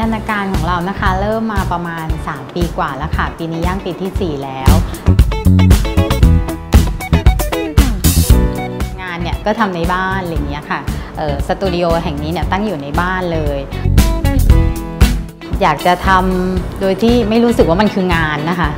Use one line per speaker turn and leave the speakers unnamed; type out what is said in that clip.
ยานการของเรานะคะ เริ่มมาประมาณ 3 ปีกว่าแล้วค่ะ ปีนี้ย่างปีที่ 4 แล้ว งานเนี่ยก็ทำในบ้านอะไรเงี้ยค่ะสตูดิโอแห่งนี้เนี่ยตั้งอยู่ในบ้านเลย อยากจะทำโดยที่ไม่รู้สึกว่ามันคืองานนะคะ